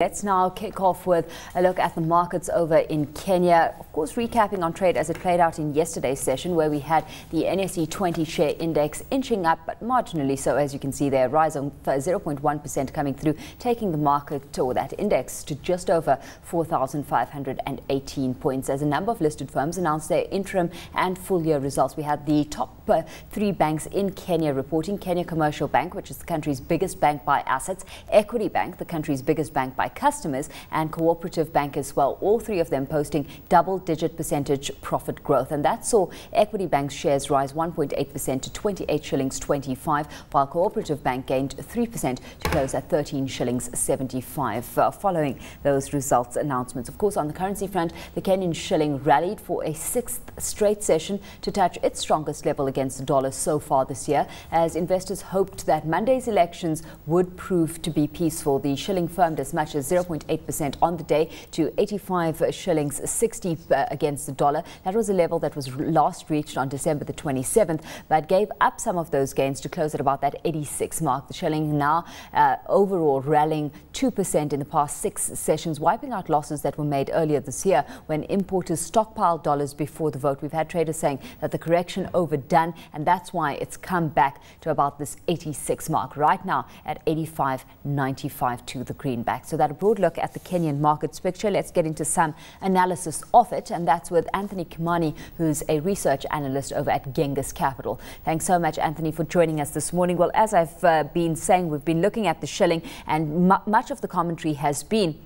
Let's now kick off with a look at the markets over in Kenya. Of course, recapping on trade as it played out in yesterday's session, where we had the NSE 20 share index inching up, but marginally so, as you can see there, rise of 0.1% coming through, taking the market or that index to just over 4,518 points. As a number of listed firms announced their interim and full year results, we had the top uh, three banks in Kenya reporting Kenya Commercial Bank, which is the country's biggest bank by assets, Equity Bank, the country's biggest bank by customers and Cooperative Bank as well. All three of them posting double digit percentage profit growth. And that saw Equity Bank's shares rise 1.8% to 28 shillings 25, while Cooperative Bank gained 3% to close at 13 shillings 75 uh, following those results announcements. Of course, on the currency front, the Kenyan shilling rallied for a sixth straight session to touch its strongest level against the dollar so far this year, as investors hoped that Monday's elections would prove to be peaceful. The shilling firmed as much as 0.8% on the day to 85 shillings 60 uh, against the dollar. That was a level that was last reached on December the 27th, but gave up some of those gains to close at about that 86 mark. The shilling now uh, overall rallying 2% in the past six sessions, wiping out losses that were made earlier this year when importers stockpiled dollars before the vote. We've had traders saying that the correction overdone, and that's why it's come back to about this 86 mark right now at 85.95 to the greenback. So that a broad look at the Kenyan markets picture. Let's get into some analysis of it, and that's with Anthony Kimani, who's a research analyst over at Genghis Capital. Thanks so much, Anthony, for joining us this morning. Well, as I've uh, been saying, we've been looking at the shilling, and much of the commentary has been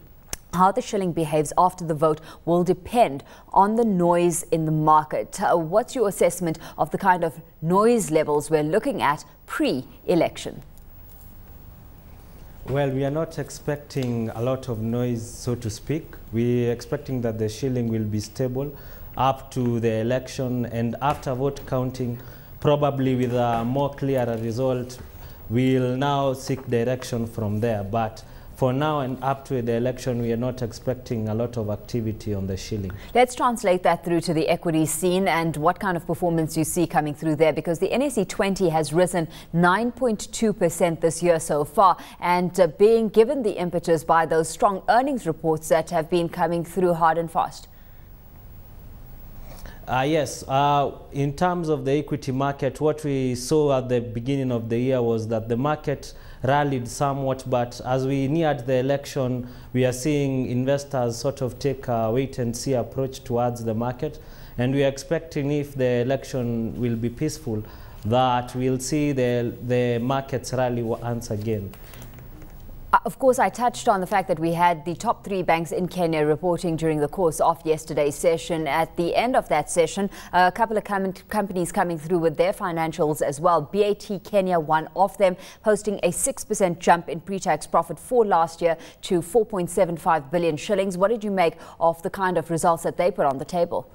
how the shilling behaves after the vote will depend on the noise in the market. Uh, what's your assessment of the kind of noise levels we're looking at pre election? Well, we are not expecting a lot of noise, so to speak. We are expecting that the shilling will be stable up to the election and after vote counting, probably with a more clearer result, we'll now seek direction from there. But for now and up to the election, we are not expecting a lot of activity on the shilling. Let's translate that through to the equity scene and what kind of performance you see coming through there because the NSE 20 has risen 9.2% this year so far and uh, being given the impetus by those strong earnings reports that have been coming through hard and fast. Uh, yes, uh, in terms of the equity market, what we saw at the beginning of the year was that the market rallied somewhat, but as we neared the election, we are seeing investors sort of take a wait and see approach towards the market. And we are expecting if the election will be peaceful, that we'll see the, the markets rally once again. Uh, of course, I touched on the fact that we had the top three banks in Kenya reporting during the course of yesterday's session. At the end of that session, a couple of com companies coming through with their financials as well. BAT Kenya, one of them, posting a 6% jump in pre-tax profit for last year to 4.75 billion shillings. What did you make of the kind of results that they put on the table?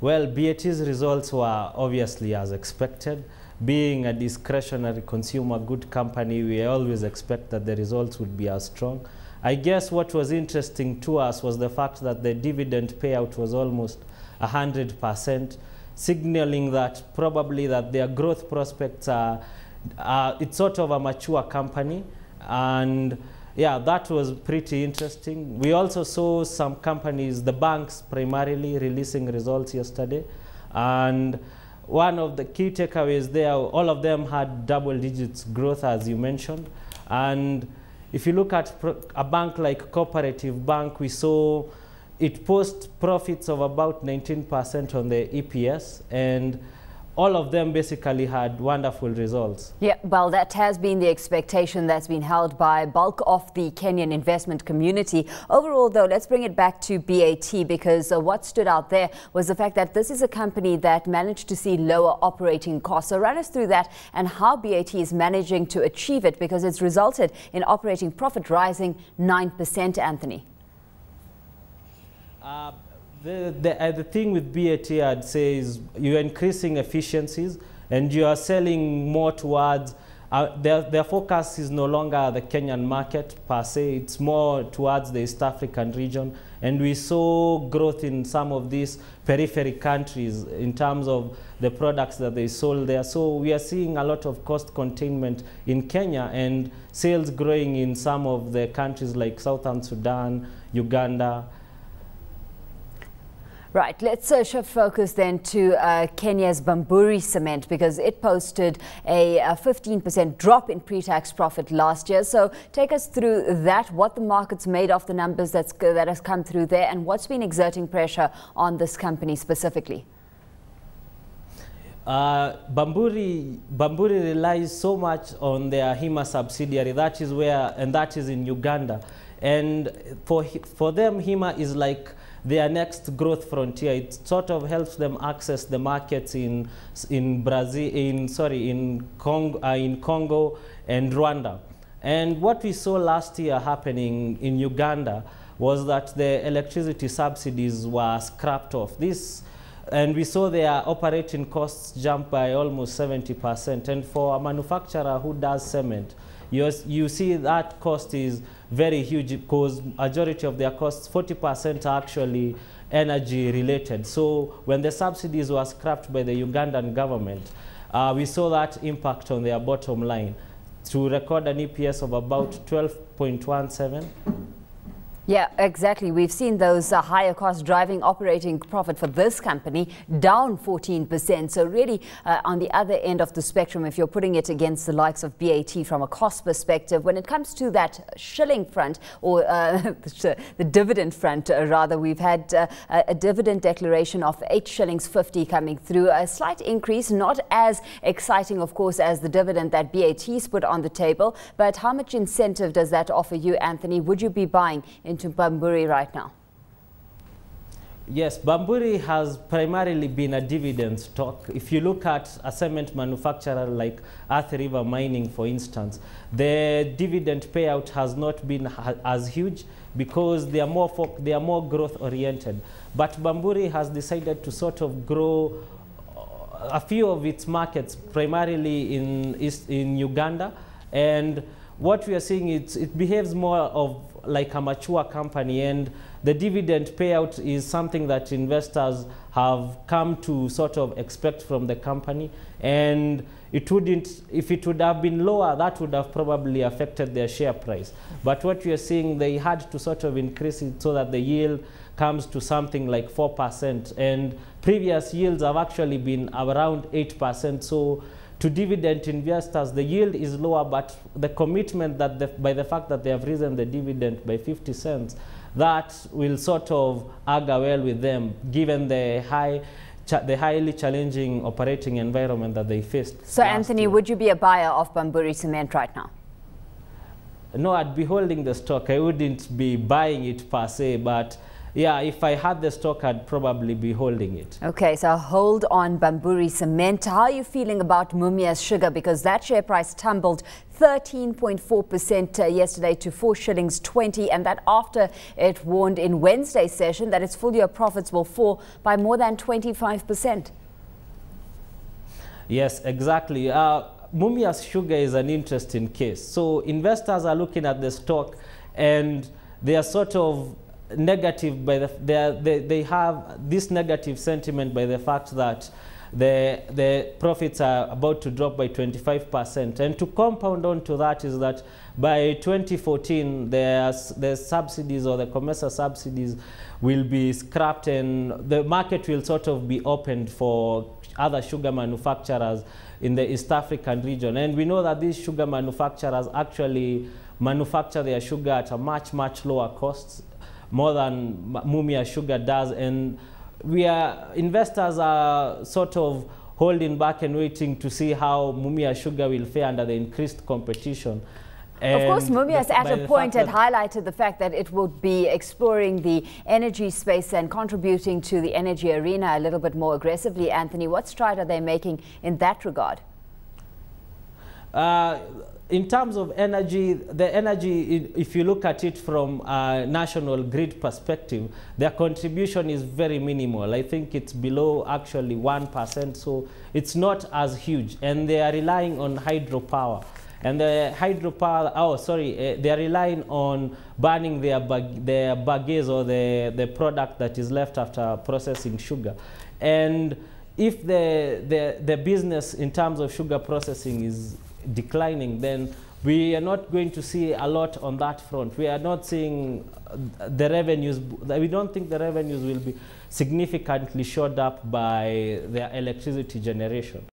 Well, BAT's results were obviously as expected being a discretionary consumer good company, we always expect that the results would be as strong. I guess what was interesting to us was the fact that the dividend payout was almost 100%, signaling that probably that their growth prospects are, it's sort of a mature company. And yeah, that was pretty interesting. We also saw some companies, the banks primarily, releasing results yesterday. And one of the key takeaways there, all of them had double digits growth, as you mentioned. And if you look at a bank like Cooperative Bank, we saw it post profits of about 19% on the EPS. And all of them basically had wonderful results. Yeah, well, that has been the expectation that's been held by bulk of the Kenyan investment community. Overall, though, let's bring it back to BAT because uh, what stood out there was the fact that this is a company that managed to see lower operating costs. So run us through that and how BAT is managing to achieve it because it's resulted in operating profit rising 9%, Anthony. Uh, the, the, uh, the thing with BAT, I'd say, is you're increasing efficiencies and you are selling more towards uh, their, their focus is no longer the Kenyan market per se, it's more towards the East African region. And we saw growth in some of these periphery countries in terms of the products that they sold there. So we are seeing a lot of cost containment in Kenya and sales growing in some of the countries like Southern Sudan, Uganda, Right, let's uh, shift focus then to uh, Kenya's Bamburi cement because it posted a 15% drop in pre-tax profit last year. So take us through that, what the market's made of the numbers that's, that has come through there and what's been exerting pressure on this company specifically. Uh, Bamburi, Bamburi relies so much on their HIMA subsidiary. That is where, and that is in Uganda. And for, for them, HIMA is like their next growth frontier. It sort of helps them access the markets in in Brazil, in sorry, in Congo, uh, in Congo and Rwanda. And what we saw last year happening in Uganda was that the electricity subsidies were scrapped off. This and we saw their operating costs jump by almost 70%. And for a manufacturer who does cement, you, you see that cost is very huge because majority of their costs, 40% are actually energy related. So when the subsidies were scrapped by the Ugandan government, uh, we saw that impact on their bottom line to record an EPS of about 12.17 yeah, exactly. We've seen those uh, higher costs driving operating profit for this company down 14%. So really uh, on the other end of the spectrum, if you're putting it against the likes of BAT from a cost perspective, when it comes to that shilling front or uh, the dividend front, uh, rather, we've had uh, a dividend declaration of 8 shillings 50 coming through. A slight increase, not as exciting, of course, as the dividend that BAT's put on the table. But how much incentive does that offer you, Anthony? Would you be buying in into Bamburi right now? Yes, Bamburi has primarily been a dividend stock. If you look at a cement manufacturer like Athi River Mining, for instance, the dividend payout has not been as huge because they are more, they are more growth oriented. But Bamburi has decided to sort of grow uh, a few of its markets, primarily in, East, in Uganda. And what we are seeing, is it behaves more of like a mature company and the dividend payout is something that investors have come to sort of expect from the company. And it wouldn't if it would have been lower that would have probably affected their share price. But what we are seeing they had to sort of increase it so that the yield comes to something like 4% and previous yields have actually been around 8% so to dividend investors, the yield is lower, but the commitment that the, by the fact that they have risen the dividend by 50 cents, that will sort of augur well with them, given the high the highly challenging operating environment that they faced. So, Anthony, year. would you be a buyer of Bamburi Cement right now? No, I'd be holding the stock. I wouldn't be buying it per se, but yeah, if I had the stock, I'd probably be holding it. Okay, so hold on Bamburi Cement. How are you feeling about Mumias Sugar? Because that share price tumbled 13.4% uh, yesterday to 4 shillings 20 and that after it warned in Wednesday's session that its full year profits will fall by more than 25%. Yes, exactly. Uh, Mumias Sugar is an interesting case. So investors are looking at the stock and they are sort of negative by the, they, they have this negative sentiment by the fact that the, the profits are about to drop by 25%. And to compound on to that is that by 2014, the, the subsidies or the commercial subsidies will be scrapped and the market will sort of be opened for other sugar manufacturers in the East African region. And we know that these sugar manufacturers actually manufacture their sugar at a much, much lower costs more than Mumias Sugar does. And we are, investors are sort of holding back and waiting to see how Mumias Sugar will fare under the increased competition. And of course, Mumias at a point had highlighted the fact that it would be exploring the energy space and contributing to the energy arena a little bit more aggressively. Anthony, what stride are they making in that regard? Uh, in terms of energy, the energy, if you look at it from a national grid perspective, their contribution is very minimal. I think it's below actually 1%, so it's not as huge. And they are relying on hydropower. And the hydropower, oh, sorry, uh, they are relying on burning their, bag, their bagasse or the, the product that is left after processing sugar. And if the, the, the business in terms of sugar processing is declining, then we are not going to see a lot on that front. We are not seeing uh, the revenues, we don't think the revenues will be significantly shot up by their electricity generation.